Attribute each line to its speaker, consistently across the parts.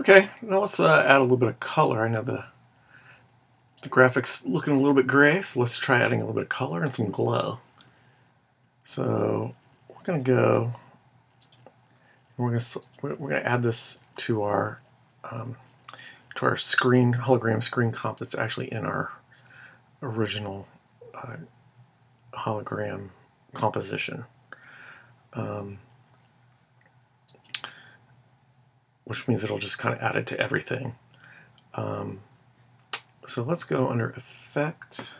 Speaker 1: Okay, now let's uh, add a little bit of color. I know the the graphics looking a little bit gray, so let's try adding a little bit of color and some glow. So we're gonna go. We're gonna we're gonna add this to our um, to our screen hologram screen comp that's actually in our original uh, hologram composition. Um, which means it'll just kind of add it to everything. Um, so let's go under Effect,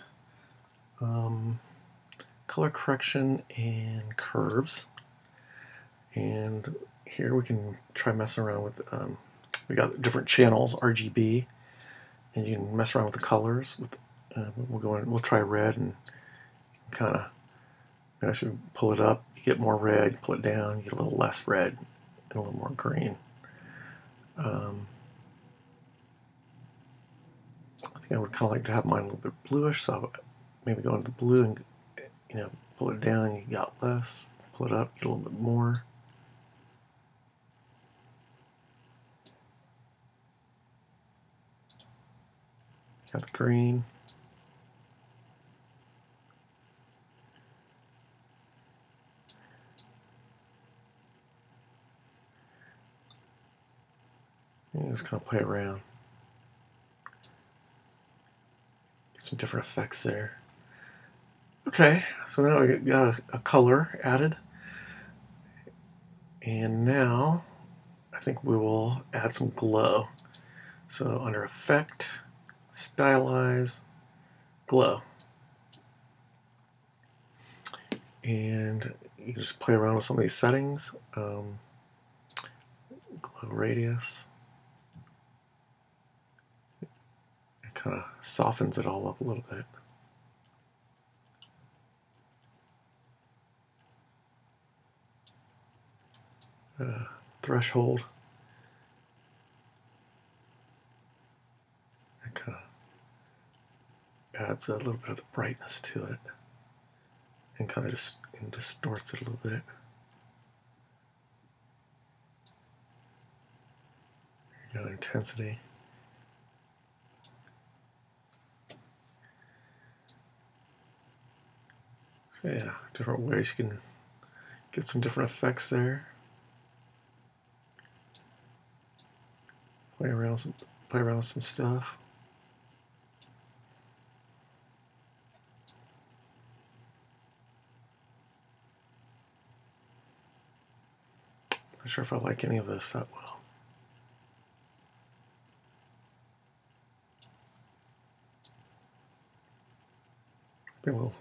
Speaker 1: um, Color Correction, and Curves. And here we can try messing around with, um, we got different channels, RGB, and you can mess around with the colors. With, uh, we'll go in, we'll try red and kind of, actually pull it up, you get more red, pull it down, you get a little less red and a little more green. Um, I think I would kind of like to have mine a little bit bluish, so maybe go into the blue and you know pull it down, you got less. Pull it up, get a little bit more. Got the green. Just kind of play around. Get some different effects there. Okay, so now we got a, a color added. And now I think we will add some glow. So under Effect, Stylize, Glow. And you just play around with some of these settings. Um, glow radius. Kind of softens it all up a little bit. Uh, threshold. It kind of adds a little bit of the brightness to it and kind of just and distorts it a little bit. You go, intensity. Yeah, different ways you can get some different effects there. Play around some play around with some stuff. Not sure if I like any of this that well. Be a little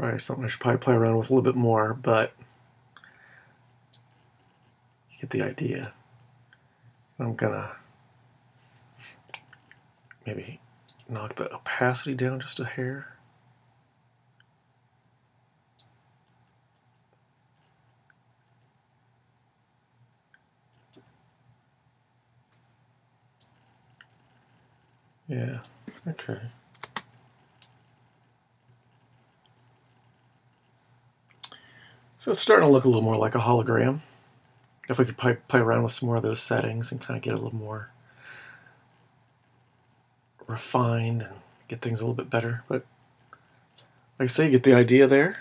Speaker 1: Probably something I should probably play around with a little bit more, but you get the idea. I'm gonna maybe knock the opacity down just a hair. Yeah, okay. So it's starting to look a little more like a hologram. If we could play, play around with some more of those settings and kind of get a little more refined and get things a little bit better. But like I say, you get the idea there.